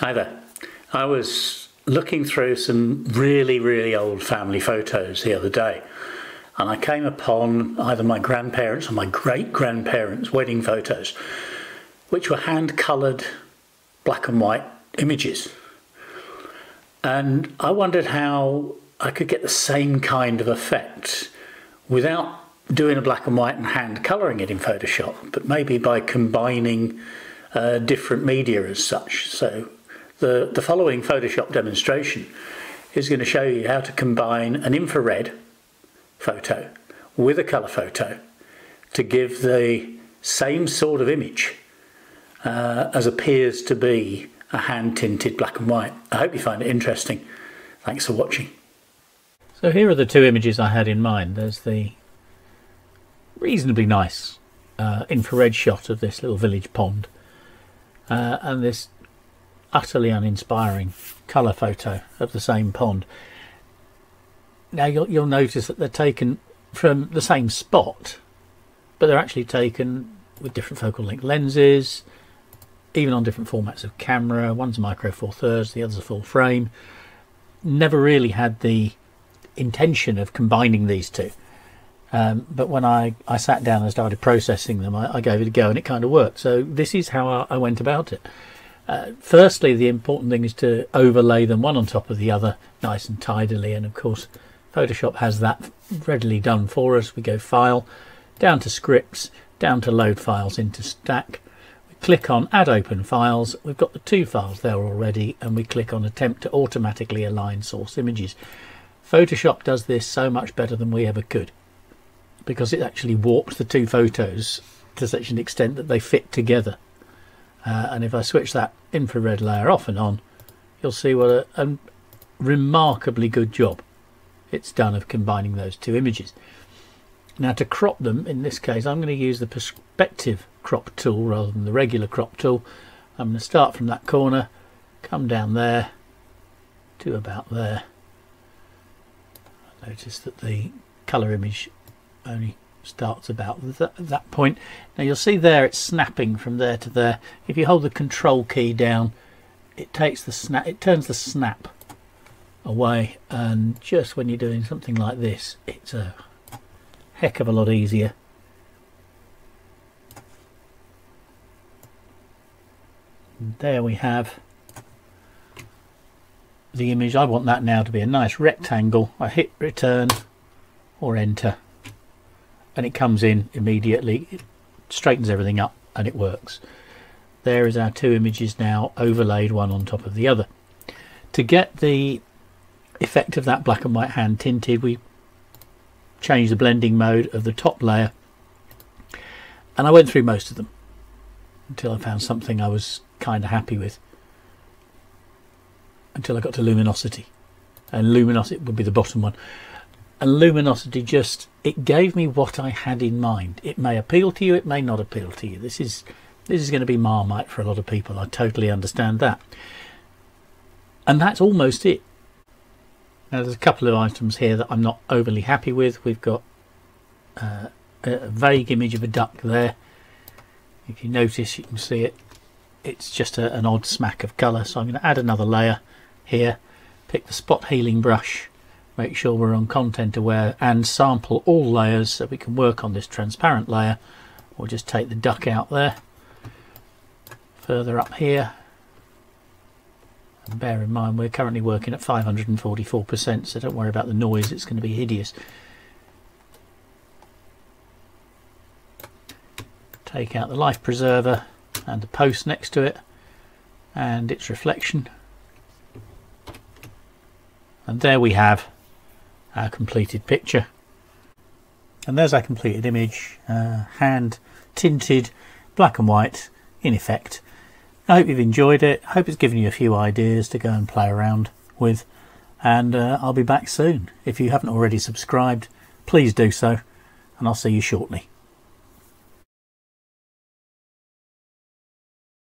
Hi there. I was looking through some really, really old family photos the other day and I came upon either my grandparents or my great grandparents' wedding photos, which were hand coloured black and white images. And I wondered how I could get the same kind of effect without doing a black and white and hand colouring it in Photoshop, but maybe by combining uh, different media as such. So the, the following Photoshop demonstration is going to show you how to combine an infrared photo with a colour photo to give the same sort of image uh, as appears to be a hand tinted black and white. I hope you find it interesting. Thanks for watching. So here are the two images I had in mind. There's the reasonably nice uh, infrared shot of this little village pond uh, and this utterly uninspiring colour photo of the same pond. Now you'll, you'll notice that they're taken from the same spot, but they're actually taken with different focal length lenses, even on different formats of camera. One's micro four thirds, the other's a full frame. Never really had the intention of combining these two. Um, but when I, I sat down and started processing them, I, I, gave it a go and it kind of worked. So this is how I, I went about it. Uh, firstly, the important thing is to overlay them one on top of the other nice and tidily. And of course, Photoshop has that readily done for us. We go File, down to Scripts, down to Load Files into Stack. We click on Add Open Files. We've got the two files there already, and we click on Attempt to automatically align source images. Photoshop does this so much better than we ever could because it actually warps the two photos to such an extent that they fit together. Uh, and if I switch that infrared layer off and on, you'll see what a, a remarkably good job it's done of combining those two images. Now to crop them, in this case, I'm going to use the perspective crop tool rather than the regular crop tool. I'm going to start from that corner, come down there to about there. Notice that the colour image only starts about that, that point. Now you'll see there it's snapping from there to there. If you hold the control key down, it takes the snap, it turns the snap away and just when you're doing something like this it's a heck of a lot easier and there we have the image I want that now to be a nice rectangle I hit return or enter and it comes in immediately it straightens everything up and it works. There is our two images now overlaid one on top of the other. To get the effect of that black and white hand tinted we changed the blending mode of the top layer and I went through most of them until I found something I was kind of happy with. Until I got to luminosity and luminosity would be the bottom one and luminosity just it gave me what I had in mind. It may appeal to you it may not appeal to you. This is this is going to be marmite for a lot of people I totally understand that. And that's almost it. Now there's a couple of items here that I'm not overly happy with. We've got uh, a vague image of a duck there. If you notice you can see it. It's just a, an odd smack of colour. So I'm going to add another layer here. Pick the spot healing brush make sure we're on content aware and sample all layers so we can work on this transparent layer. We'll just take the duck out there further up here. And bear in mind we're currently working at 544% so don't worry about the noise it's going to be hideous. Take out the life preserver and the post next to it and its reflection. And there we have our completed picture. And there's our completed image, uh, hand tinted, black and white, in effect. I hope you've enjoyed it. I hope it's given you a few ideas to go and play around with. And uh, I'll be back soon. If you haven't already subscribed, please do so. And I'll see you shortly.